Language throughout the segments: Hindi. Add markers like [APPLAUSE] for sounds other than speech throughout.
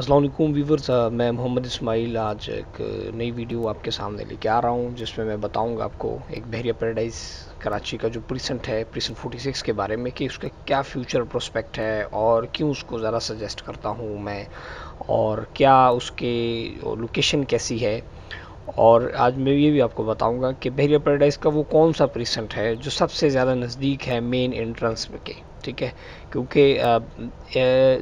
असलम वीवर्स मैं मोहम्मद इस्माइल आज एक नई वीडियो आपके सामने लेके आ रहा हूँ, जिसमें मैं बताऊँगा आपको एक बहरिया पैराडाइज कराची का जो प्रीसेंट है, प्रीसेंट 46 के बारे में कि उसका क्या फ्यूचर प्रोस्पेक्ट है और क्यों उसको ज़रा सजेस्ट करता हूँ मैं और क्या उसके लोकेशन कैसी है। और आज मैं ये भी आपको बताऊँगा कि बहरिया पैराडाइज का वो कौन सा प्रीसेंट है जो सबसे ज़्यादा नज़दीक है मेन एंट्रेंस के। ठीक है? क्योंकि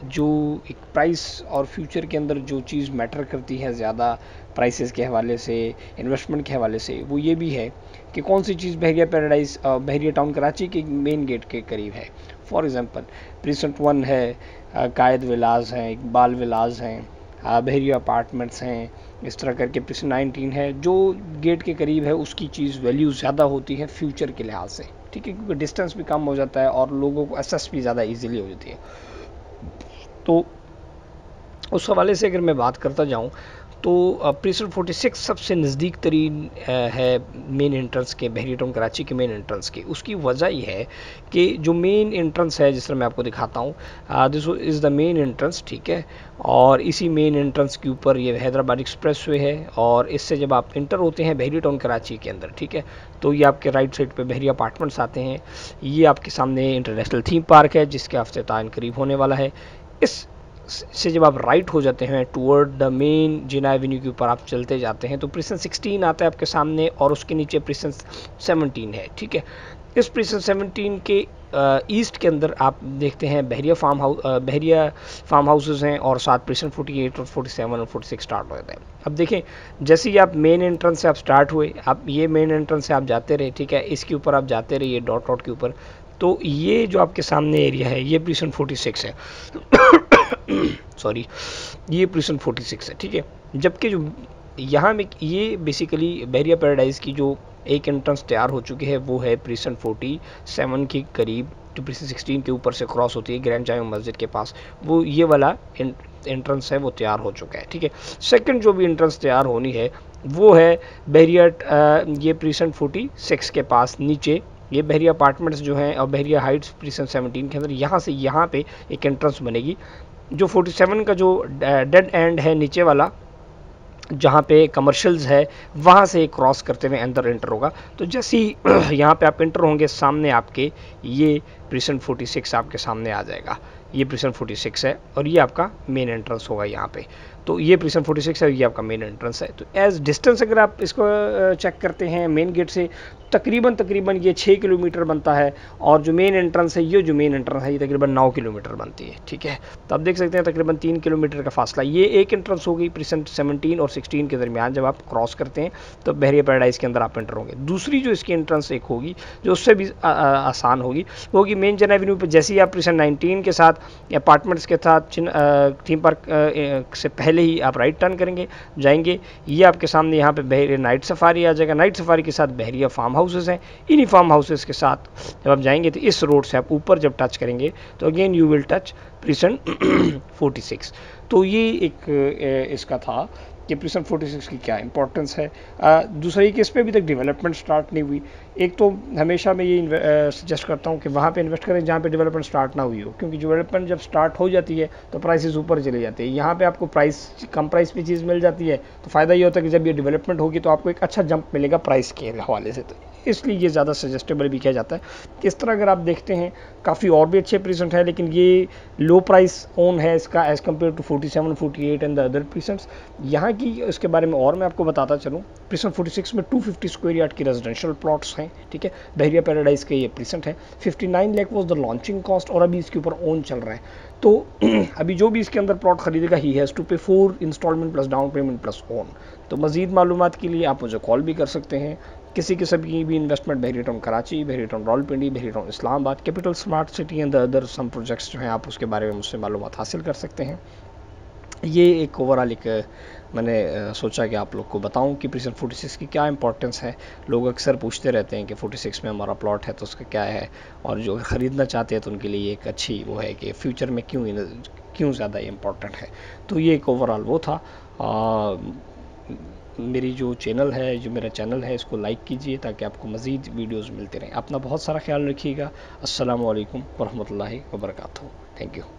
जो एक प्राइस और फ्यूचर के अंदर जो चीज़ मैटर करती है ज़्यादा प्राइसेस के हवाले से इन्वेस्टमेंट के हवाले से, वो ये भी है कि कौन सी चीज़ बहरिया पैराडाइज बहरिया टाउन कराची के मेन गेट के करीब है। फॉर एग्ज़ाम्पल प्रीसेंट वन है कायद विलाज हैं इकबाल विलाज हैं बहरिया अपार्टमेंट्स हैं, इस तरह करके प्रीसेंट नाइनटीन है, जो गेट के करीब है, उसकी चीज़ वैल्यू ज़्यादा होती है फ्यूचर के लिहाज से। ठीक है, क्योंकि डिस्टेंस भी कम हो जाता है और लोगों को एसेस भी ज़्यादा इजीली हो जाती है। तो उस हवाले से अगर मैं बात करता जाऊँ तो प्रीसर 46 सबसे नज़दीक तरीन है मेन एंट्रेंस के, बहरी टाउन कराची के मेन एंट्रेंस के। उसकी वजह यह है कि जो मेन एंट्रेंस है, जिस तरह मैं आपको दिखाता हूँ this is the main entrance ठीक है? और इसी मेन एंट्रेंस के ऊपर ये हैदराबाद एक्सप्रेस वे है और इससे जब आप इंटर होते हैं बहरी टाउन कराची के अंदर, ठीक है? तो ये आपके राइट साइड पे बहरी अपार्टमेंट्स आते हैं। ये आपके सामने इंटरनेशनल थीम पार्क है, जिसके अफ्ताह करीब होने वाला है। इस से जब आप राइट हो जाते हैं toward the main Jinnah avenue के ऊपर आप चलते जाते हैं तो प्रिसन 16 आता है आपके सामने और उसके नीचे प्रिसन 17 है, ठीक है? इस प्रिसन 17 के ईस्ट के अंदर आप देखते हैं Bahria farm house Bahria farm houses हैं और साथ प्रिसन 48 और 47 और 46 स्टार्ट हो जाते हैं। अब देखें, जैसे ही आप मेन एंट्रेंस से आप स्टार्ट हुए, आप ये मेन एंट्रेंस से आप जाते रहे, ठीक है? इसके ऊपर आप जाते रहिए डॉट डॉट के ऊपर तो ये जो आपके सामने एरिया है, ये प्रिसन 46 है। [COUGHS] सॉरी ये प्रिसन 46 है, ठीक है? जबकि जो यहाँ में ये बेसिकली बैरिया पैराडाइज की जो एक एंट्रेंस तैयार हो चुकी है, वो है प्रिसन 47 के करीब जो प्रिसन 16 के ऊपर से क्रॉस होती है ग्रैंड जाम मस्जिद के पास। वो ये वाला एंट्रेंस है, वो तैयार हो चुका है, ठीक है? सेकंड जो भी एंट्रेंस तैयार होनी है, वो है बहरिया ये प्रिसन 46 के पास, नीचे। ये बहरिया अपार्टमेंट्स जो हैं, और बहरिया हाइट्स प्रीसन 17 के अंदर, यहाँ से यहाँ पे एक एंट्रेंस बनेगी। जो 47 का जो डेड एंड है नीचे वाला, जहाँ पे कमर्शियल्स है, वहाँ से क्रॉस करते हुए अंदर एंटर होगा। तो जैसे ही [CLEARS THROAT] यहाँ पे आप इंटर होंगे, सामने आपके ये प्रिसेंट 46 आपके सामने आ जाएगा। ये प्रीसन 46 है और ये आपका मेन एंट्रेंस होगा यहाँ पे। तो ये प्रीसन 46 है और ये आपका मेन एंट्रेंस है। तो एज डिस्टेंस अगर आप इसको चेक करते हैं मेन गेट से, तकरीबन तकरीबन ये छः किलोमीटर बनता है और जो मेन एंट्रेंस है, ये जो मेन एंट्रेंस है, ये तकरीबन नौ किलोमीटर बनती है, ठीक है? तो आप देख सकते हैं तकरीबन तीन किलोमीटर का फासला। ये एक एंट्रेंस होगी प्रीसेंट सेवनटीन और सिक्सटीन के दरमियान जब आप क्रॉस करते हैं तो बहरिया पैराडाइज के अंदर आप एंटर होंगे। दूसरी जो इसकी एंट्रेंस एक होगी, जो उससे भी आसान होगी, वो होगी मेन जन एवेन्यू पर जैसे ही आप प्रीसेंट नाइनटीन के साथ अपार्टमेंट्स के साथ थीम पार्क से पहले ही आप राइट टर्न करेंगे, जाएँगे। ये आपके सामने यहाँ पे बहरिया नाइट सफारी आ जाएगा। नाइट सफारी के साथ बहरिया फार्म हाउसेज हैं। इन्हीं फार्म हाउसेज के साथ जब आप जाएँगे तो इस रोड से आप ऊपर जब टच करेंगे तो again you will touch precinct 46 तो ये एक इसका था। कि प्रिसन 46 की क्या इंपॉर्टेंस है? दूसरी कि इस पर अभी तक डेवलपमेंट स्टार्ट नहीं हुई। एक तो हमेशा मैं ये सजेस्ट करता हूँ कि वहाँ पे इन्वेस्ट करें जहाँ पे डेवलपमेंट स्टार्ट ना हुई हो। क्योंकि डेवलपमेंट जब स्टार्ट हो जाती है तो प्राइसेस ऊपर चले जाते हैं। यहाँ पे आपको प्राइस कम प्राइस पे चीज़ मिल जाती है। तो फ़ायदा ये होता है कि जब ये डेवलपमेंट होगी तो आपको एक अच्छा जंप मिलेगा प्राइस के हवाले से। तो इसलिए ये ज़्यादा सजेस्टेबल भी किया जाता है। इस तरह अगर आप देखते हैं काफ़ी और भी अच्छे प्रीसेंट हैं लेकिन ये लो प्राइस ओन है इसका as compare to 47, 48 and the other precincts यहाँ की इसके बारे में और मैं आपको बताता चलूँ। प्रीसेंट 46 में 250 स्क्वायर यार्ड की रेजिडेंशियल प्लॉट्स हैं, ठीक है? बहरिया पैराडाइज के ये प्रीसेंट है। 59 lakh was the launching cost और अभी इसके ऊपर ओन चल रहा है। तो [CLEARS THROAT] अभी जो भी इसके अंदर प्लॉट खरीदेगा ही has to pay four instalment plus down payment plus own तो मजीद मालूम के लिए आप मुझे कॉल भी कर सकते हैं। किसी किस्म की भी इन्वेस्टमेंट बहरी town Karachi Bahria town Rawalpindi Bahria town Islamabad capital smart city and other some projects जो हैं आप उसके बारे में मुझसे मालूम हासिल कर सकते हैं। ये एक ओवरऑल एक मैंने सोचा कि आप लोग को बताऊँ कि प्रीसन 46 की क्या इंपॉर्टेंस है। लोग अक्सर पूछते रहते हैं कि 46 में हमारा प्लॉट है तो उसका क्या है? और जो ख़रीदना चाहते हैं तो उनके लिए एक अच्छी वो है कि फ्यूचर में क्यों क्यों ज़्यादा इम्पोर्टेंट है? तो ये एक ओवरऑल वो था। आ, मेरी जो चैनल है जो मेरा चैनल है इसको लाइक कीजिए ताकि आपको मज़ीद वीडियोज़ मिलते रहें। अपना बहुत सारा ख्याल रखिएगा। असलकम वरहमल वर्क थैंक यू